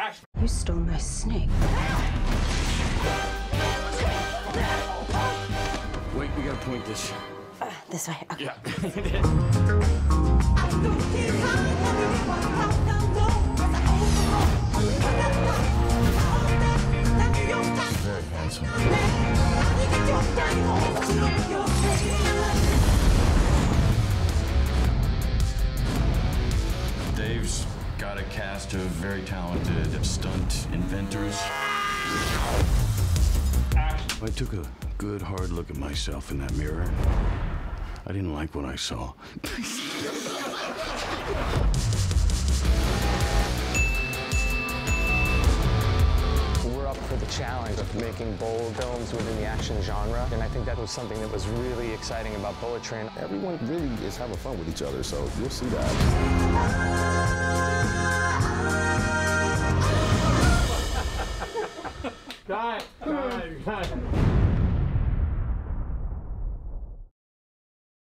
Action. You stole my snake. Wait, we gotta point this. Uh, this way. Okay. Yeah. Very handsome. Dave's got a cast of very talented stunt inventors. I took a good hard look at myself in that mirror. I didn't like what I saw. We're up for the challenge of making bold films within the action genre, and I think that was something that was really exciting about Bullet Train. Everyone really is having fun with each other, so you'll see that. Cut. Cut.